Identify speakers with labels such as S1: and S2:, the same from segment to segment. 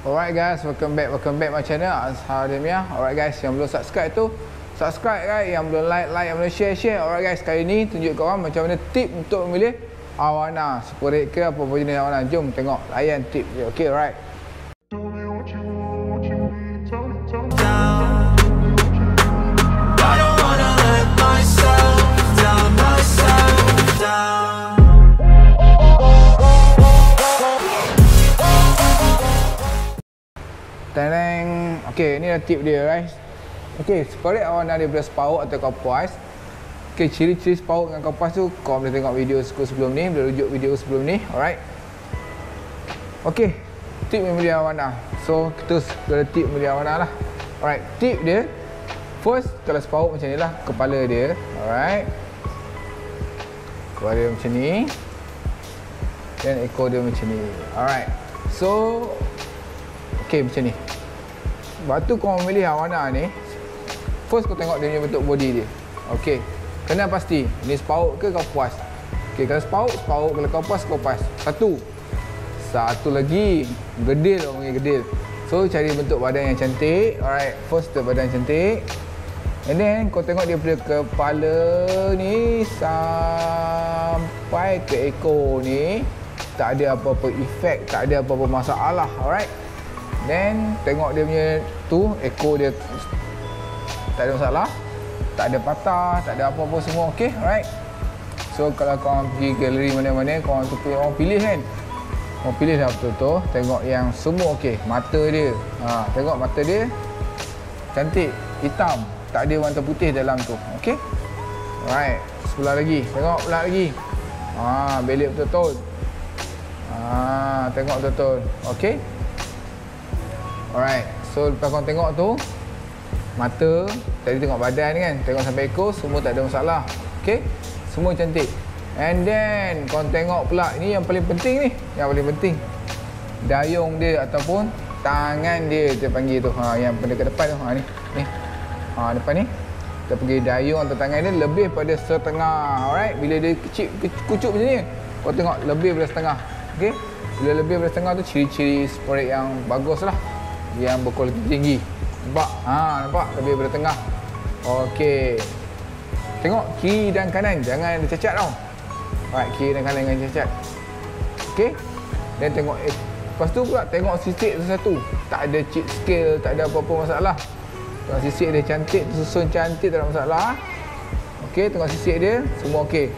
S1: Alright guys, welcome back, welcome back my channel Azhar Demia. Alright guys, yang belum subscribe tu Subscribe right, yang belum like, like, yang belum share, share. Alright guys, kali ni tunjuk korang macam mana tip untuk memilih Awana. Super ke apa-apa jenis awana. Jom tengok, layan tip je, okay alright Teneng. Okey, ni dah tip dia guys. Okey, separate awak nak daripada spaut atau kompas. Okey, ciri-ciri spaut dengan kompas tu kau boleh tengok video sebelum ni, boleh rujuk video sebelum ni. Alright. Okey, tip memilih awana. So, kita ada tip memilih awana lah. Alright, tip dia First, kalau spaut macam ni lah kepala dia. Alright. Kepala dia macam ni. Dan ekor dia macam ni. Alright. So, Okey macam ni. Batu kau memilih awana ni. First kau tengok dia punya bentuk body dia. Okey. Kena pasti ni spaut ke kau puas. Okey kalau spaut, spaut kalau kau puas, kau puas. Satu. Satu lagi. Gedil orang panggil gedil. So cari bentuk badan yang cantik. Alright, first badan cantik. And then kau tengok dia punya kepala ni sampai ke ekor ni tak ada apa-apa efek, tak ada apa-apa masalah. Alright. Then tengok dia punya tu ekor dia tak ada masalah. Tak ada patah, tak ada apa-apa semua okey, right? So kalau kau pergi galeri mana-mana kau tu orang pilih kan. Kau pilih dah betul-betul, tengok yang semua okey, mata dia. Ha, tengok mata dia cantik, hitam, tak ada warna putih dalam tu. Okey? Right, sebelah lagi. Tengok sebelah lagi. Ha, belik betul-betul. Ha, tengok betul-betul. Okey? Alright, so lepas kau tengok tu Mata, tadi tengok badan kan Tengok sampai ekor, semua tak ada masalah. Okay, semua cantik. And then, kau tengok pula Ini yang paling penting ni Yang paling penting. Dayung dia ataupun Tangan dia, kita panggil tu. Ha, Yang dekat depan tu, ha, ni ni. Ha, Depan ni. Kita pergi dayung atau tangan dia Lebih pada setengah. Alright, bila dia kecil, kucuk macam ni Kau tengok lebih pada setengah. Okay? Bila lebih pada setengah tu ciri-ciri sporek yang bagus lah yang berkualiti tinggi. Nampak? Ha, nampak? Lebih pada tengah. Okey. Tengok kiri dan kanan. Jangan ada cacat tau. Alright, kiri dan kanan jangan cacat. Okey. Dan tengok eh, lepas tu pula tengok sisik satu-satu. Tak ada chip scale, tak ada apa-apa masalah. Tengok sisik dia cantik, susun cantik tak ada masalah. Okey, tengok sisik dia, semua okey.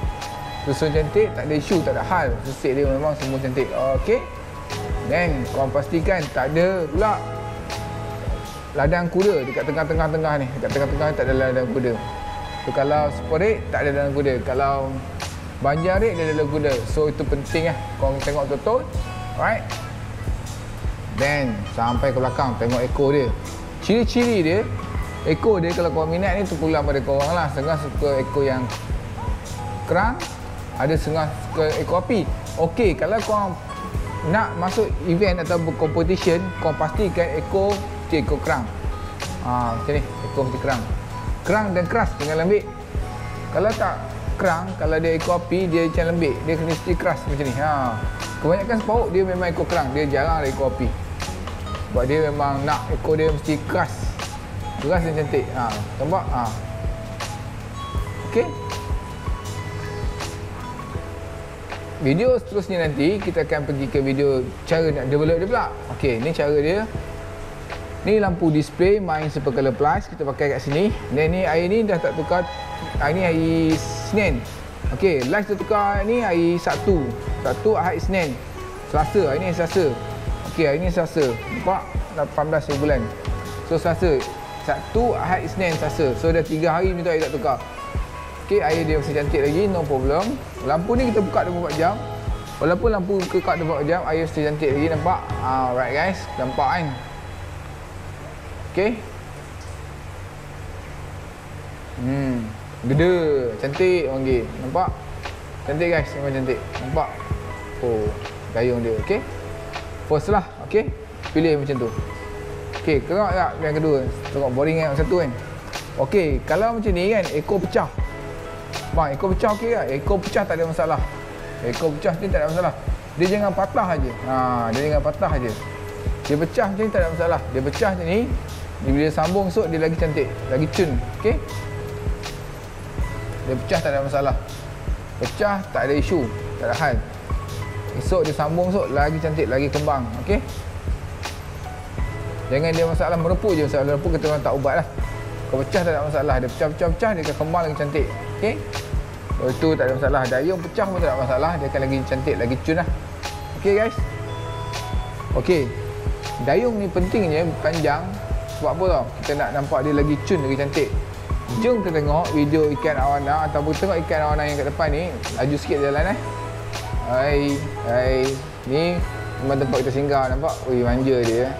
S1: Susun cantik, tak ada isu, tak ada hal. Sisik dia memang semua cantik. Okey. Dan kau pastikan tak ada pula ladang kuda dekat tengah-tengah-tengah ni. Dekat tengah-tengah tak ada ladang kuda. So kalau sporek tak ada ladang kuda. Kalau banjarik dia ada ladang kuda. So itu penting lah. Kau tengok betul-betul. Alright. Then sampai ke belakang tengok ekor dia. Ciri-ciri dia ekor dia kalau kau minat ni terpulang pada kau orang lah. Setengah suka ekor yang kerang. Ada setengah suka ekor api. Okey, kalau kau nak masuk event atau competition, kau pastikan ekor mesti ekor kerang. Ha, macam ni, ekor mesti kerang. Kerang dan keras jangan lembik. Kalau tak kerang, kalau dia ekor api, dia macam lembik. Dia kena mesti keras macam ni. Ha. Kebanyakan sepauk dia memang ekor kerang, dia jarang ada ekor api. Sebab dia memang nak ekor dia mesti keras. Keras dan cantik. Ha, nampak? Ha. Okey. Video seterusnya nanti kita akan pergi ke video cara nak develop dia pula. Okey, ni cara dia. Ni lampu display main color plus kita pakai kat sini. Dan ni air ni dah tak tukar. Hari ni hari Senin. Okey, live kita tukar ni hari Sabtu. Sabtu Ahad Senin. Selasa, hari ni Selasa. Okey, hari ni Selasa. Nampak 18 bulan. So Selasa. Sabtu Ahad Senin Selasa. So dah 3 hari ni tu air tak tukar. Okey, air dia masih cantik lagi, no problem. Lampu ni kita buka 24 jam. Walaupun lampu kekak 24 jam, air masih cantik lagi, nampak? Alright guys, nampak kan? Okey. Hmm. Gede, cantik orang panggil. Nampak? Cantik guys, memang cantik. Nampak? Oh, gayung dia, okey. First lah, okey. Pilih macam tu. Okey, tengok tak yang kedua. Tengok boring yang satu kan. Okey, kalau macam ni kan, ekor pecah. Bang, ekor pecah okey tak? Ekor pecah tak ada masalah. Ekor pecah ni tak ada masalah. Dia jangan patah aja. Ha, dia jangan patah aja. Dia pecah macam ni tak ada masalah. Dia pecah macam ni. Dia bila sambung esok dia lagi cantik. Lagi cun. Okey. Dia pecah tak ada masalah. Pecah tak ada isu. Tak ada hal. Esok dia sambung esok lagi cantik, lagi kembang. Okey. Jangan dia masalah merepuk je. Masalah merepuk kita orang tak ubat lah. Kalau pecah tak ada masalah. Dia pecah-pecah-pecah dia akan kembang lagi cantik. Okey. Lepas tu tak ada masalah. Dayung pecah pun tak ada masalah. Dia akan lagi cantik, lagi cun lah. Okey guys. Okey. Dayung ni pentingnya panjang. Sebab apa tau? Kita nak nampak dia lagi cun, lagi cantik. Jom kita tengok video ikan awana ataupun tengok ikan awana yang kat depan ni. Laju sikit jalan eh. Hai, hai. Ni memang tempat kita singgah nampak. Ui, manja dia. Eh.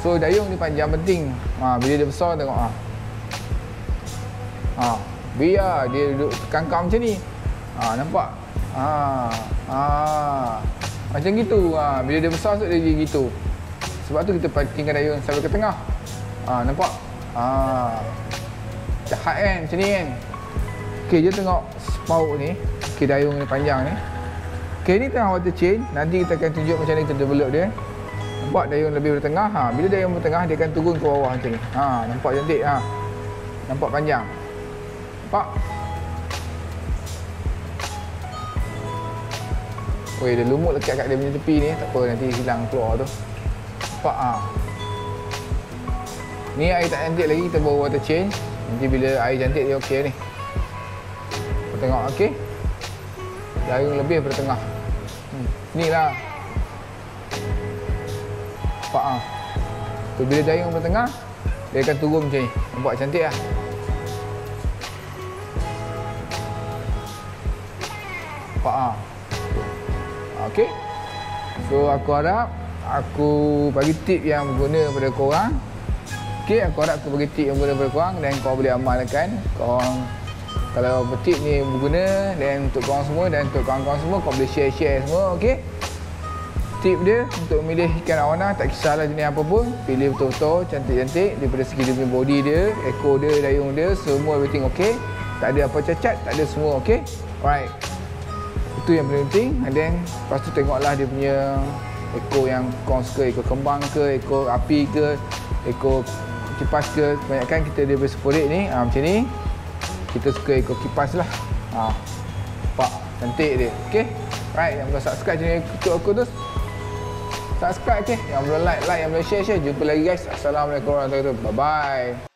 S1: So dayung ni panjang penting. Ha, bila dia besar tengok ah. Ha. Biar dia duduk kangkang macam ni. Ha, nampak? Ha. Ha. Macam gitu. Ha. Bila dia besar dia jadi gitu. Sebab tu kita pancingkan dayung sampai ke tengah. Ha, nampak? Ha. Jahat kan macam ni kan? Okey, dia tengok spauk ni. Okey, dayung ni panjang ni. Okey, ni tengah water chain. Nanti kita akan tunjuk macam ni kita develop dia. Nampak dayung lebih bertengah. Ha, bila dayung bertengah, dia akan turun ke bawah macam ni. Ha, nampak cantik. Ha. Nampak panjang. Nampak? Weh, dia lumut lekat kat dia punya tepi ni. Tak apa, nanti hilang keluar tu. Nampak ah. Ha. Ni air tak cantik lagi, kita bawa water change. Nanti bila air cantik dia okey ni. Kita tengok okey. Dayung lebih pada tengah. Hmm. Ni lah. Nampak ah. Ha. bila dayung pada tengah, dia akan turun macam ni. Nampak cantik lah. Nampak ah. Okey. So aku harap aku bagi tip yang berguna kepada korang. Okey, aku harap aku bagi tip yang berguna kepada korang dan kau boleh amalkan. Korang kalau tip ni berguna dan untuk korang semua dan untuk kawan-kawan semua kau boleh share-share semua, okey? Tip dia untuk memilih ikan awana tak kisahlah jenis apa pun, pilih betul-betul cantik-cantik daripada segi dia punya body dia, ekor dia, dayung dia, semua everything okey. Tak ada apa cacat, tak ada semua okey. Alright itu yang paling penting. And then lepas tu tengoklah dia punya ekor yang kong ke ekor kembang ke ekor api ke ekor kipas ke. Kebanyakan kita dia berseporit ni ha, macam ni. Kita suka ekor kipas lah. Ha, nampak? Cantik dia. Ok right yang belum subscribe channel youtube aku tu. Subscribe ok yang belum like like yang belum share share. Jumpa lagi guys. Assalamualaikum warahmatullahi wabarakatuh. Bye bye